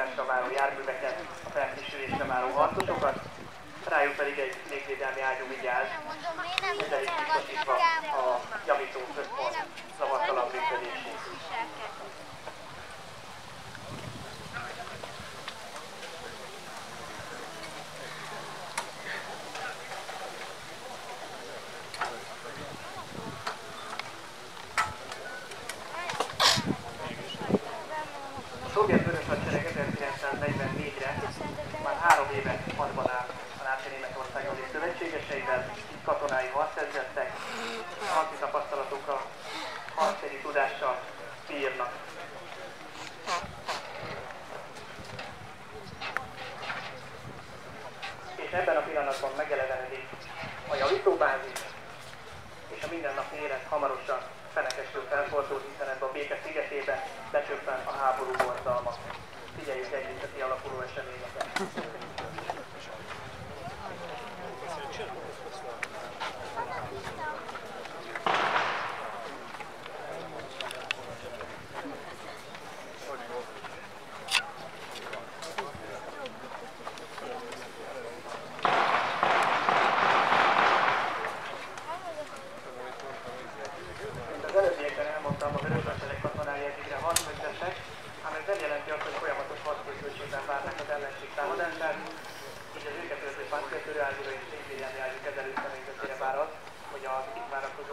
kibocsátásra váró járműveket, a felkészülésre váró harcosokat, rájuk pedig egy légvédelmi ágyú vigyáz, ezzel is biztosítva a javító központ zavar. Harcéri tudással bírnak. És ebben a pillanatban megelevenedik a javítóbázis, és a mindennapi élet hamarosan fenekesül felfordul, hiszen ebbe a béke szigetébe becsöppen a háború borzalma. Figyeljük együtt a kialakuló eseményeket. Ágyúra és légvédelmi ágyú kezelő személyzetére vár az, hogy az itt várakozó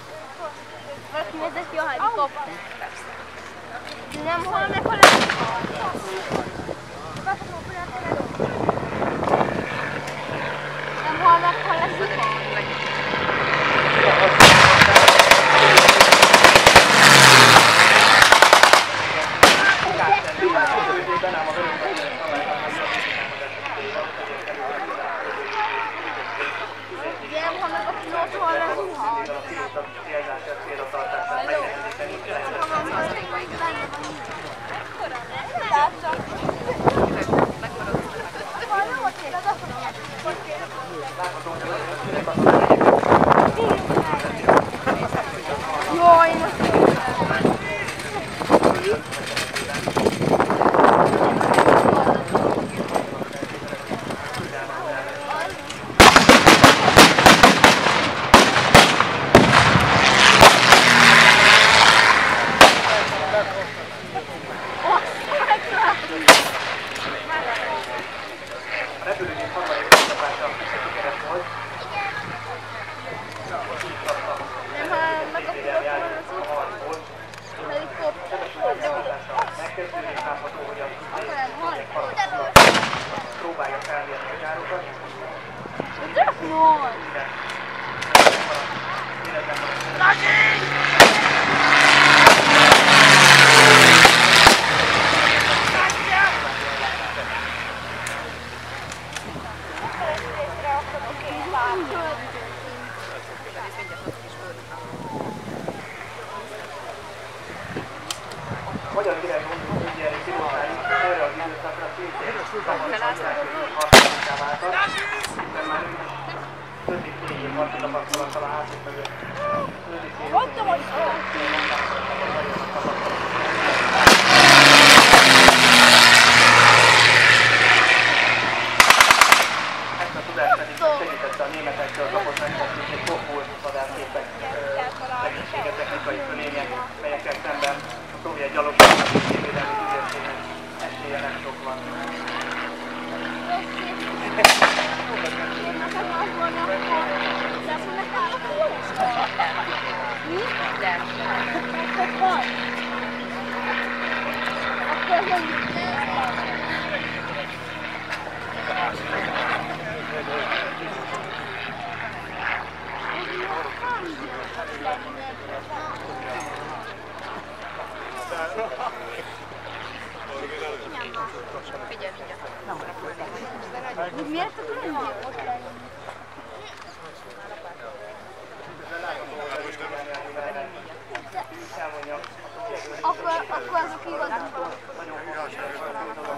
Właśnie też jechali kopać. Dynamo. Mamy koleżankę. Dynamo na koleżankę. Tapasztalattal a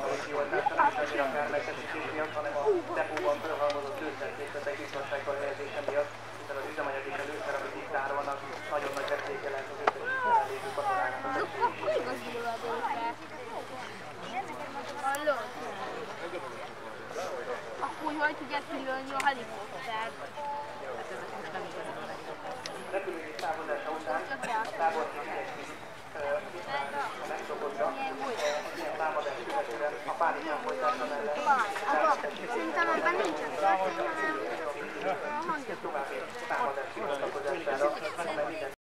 dolgok kioltásának és a felmegfeszítés miatt, hanem a depóban felhalmozott őszerkészletek biztonságban helyezése miatt, hiszen az üzemanyag és a lőszer, amit itt tárolnak, nagyon nagy veszélye lehet az összes jelenlévő katonának. Azok akkor igazul Akkor hogy tudja kilölni a helikoptert? Repülőgép távozása után a tábor megszokotta, az ilyen támadás követően a mellett Szerintem ebben nincsen történet. további